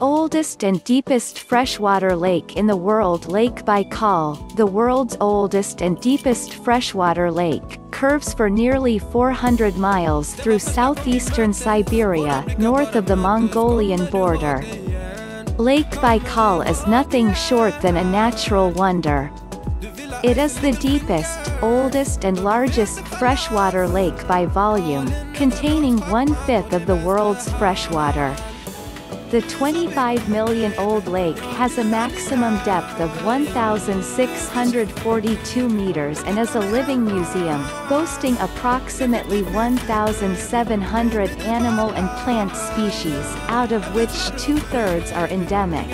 oldest and deepest freshwater lake in the world Lake Baikal, the world's oldest and deepest freshwater lake, curves for nearly 400 miles through southeastern Siberia, north of the Mongolian border. Lake Baikal is nothing short than a natural wonder. It is the deepest, oldest and largest freshwater lake by volume, containing one-fifth of the world's freshwater. The 25 million old lake has a maximum depth of 1,642 meters and is a living museum, boasting approximately 1,700 animal and plant species, out of which two-thirds are endemic.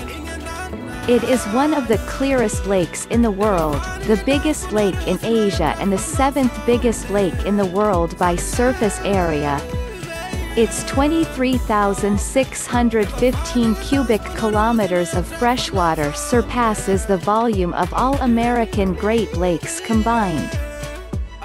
It is one of the clearest lakes in the world, the biggest lake in Asia and the seventh biggest lake in the world by surface area. Its 23,615 cubic kilometers of freshwater surpasses the volume of all American Great Lakes combined.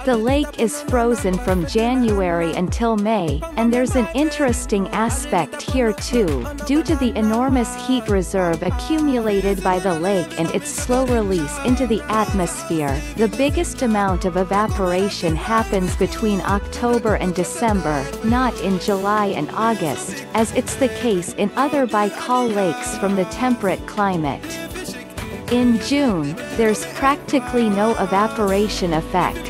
The lake is frozen from January until May, and there's an interesting aspect here too, due to the enormous heat reserve accumulated by the lake and its slow release into the atmosphere. The biggest amount of evaporation happens between October and December, not in July and August, as it's the case in other Baikal lakes from the temperate climate. In June, there's practically no evaporation effect.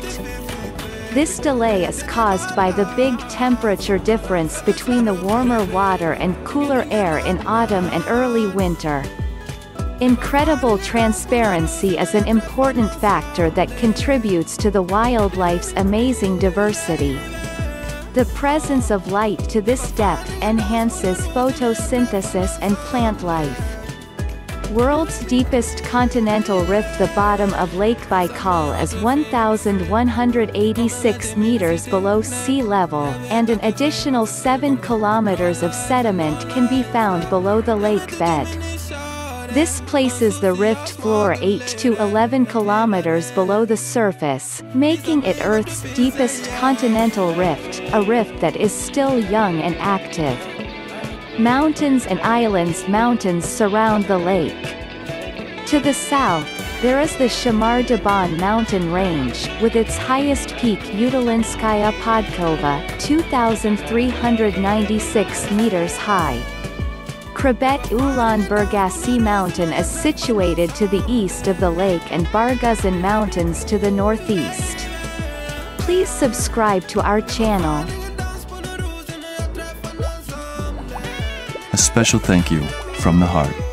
This delay is caused by the big temperature difference between the warmer water and cooler air in autumn and early winter. Incredible transparency is an important factor that contributes to the wildlife's amazing diversity. The presence of light to this depth enhances photosynthesis and plant life. World's deepest continental rift The bottom of Lake Baikal is 1,186 meters below sea level, and an additional 7 kilometers of sediment can be found below the lake bed. This places the rift floor 8 to 11 kilometers below the surface, making it Earth's deepest continental rift, a rift that is still young and active. Mountains and islands mountains surround the lake. To the south, there is the Khamar-Daban mountain range, with its highest peak Udolinskaya Podkova 2,396 meters high. Khrebet Ulan Burgasi mountain is situated to the east of the lake and Barguzin mountains to the northeast. Please subscribe to our channel. A special thank you from the heart.